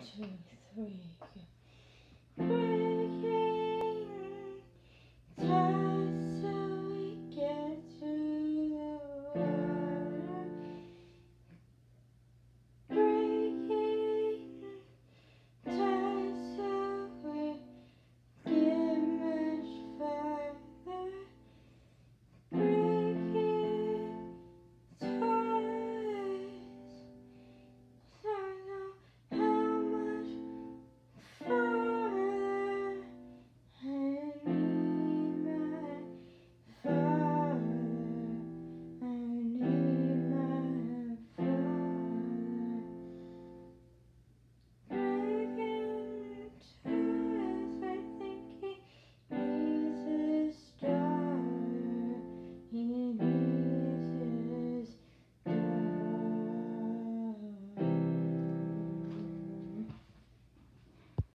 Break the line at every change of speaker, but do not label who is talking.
two, three.